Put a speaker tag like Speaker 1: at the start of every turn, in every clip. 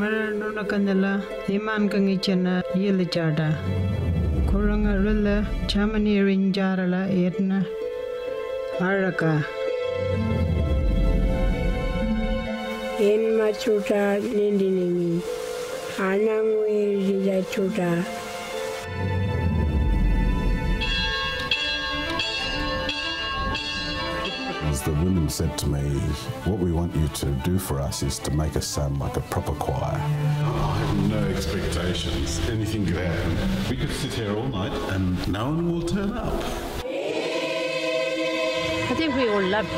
Speaker 1: mararuna kanala iman kangi chana yele chada kuranga rula chamani rinjarala etna araka
Speaker 2: en machuta lindinini anangwe rijachuta chuta
Speaker 3: the women said to me, what we want you to do for us is to make us sound like a proper choir.
Speaker 4: Oh, I have no expectations. Anything could happen. We could sit here all night and no one will turn up.
Speaker 5: I think we all love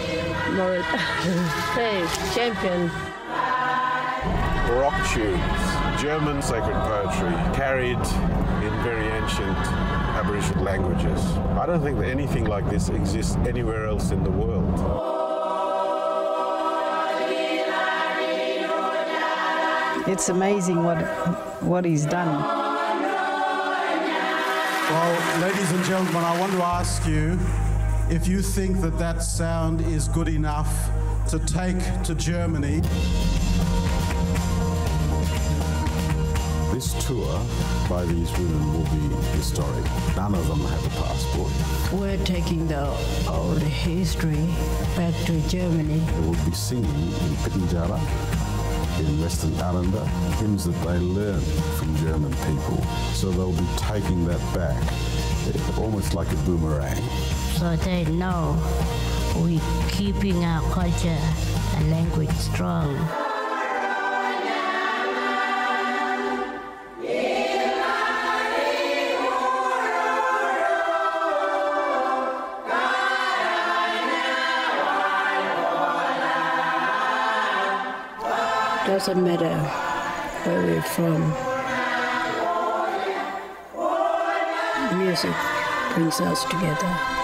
Speaker 5: Morris. hey, champion.
Speaker 6: rock tunes, German sacred poetry, carried in very ancient Aboriginal languages. I don't think that anything like this exists anywhere else in the world.
Speaker 1: It's amazing what what he's done.
Speaker 7: Well, ladies and gentlemen, I want to ask you if you think that that sound is good enough to take to Germany.
Speaker 3: Tour by these women will be historic. None of them have a passport.
Speaker 2: We're taking the old history back to Germany.
Speaker 3: They will be singing in Pitjantjatjara, in Western Aranda, hymns that they learned from German people. So they'll be taking that back, almost like a boomerang.
Speaker 8: so they know we're keeping our culture and language strong.
Speaker 2: Doesn't matter where we're from. Music brings us together.